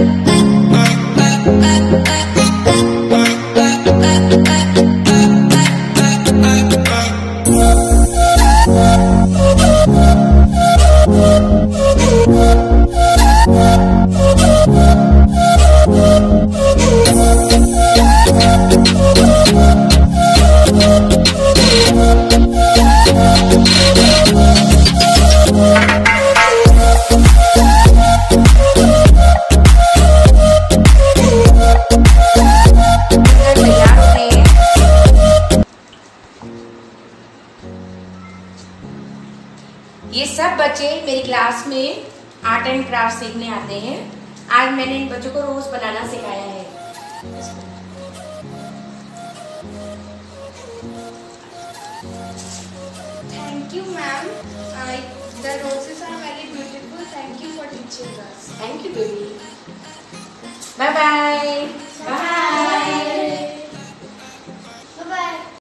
Bye. ये सब बच्चे मेरी क्लास में आर्ट एंड क्राफ्ट सीखने आते हैं। आज मैंने इन बच्चों को रोज बनाना सिखाया है। Thank you ma'am the roses are very beautiful thank you for teaching us thank you baby bye bye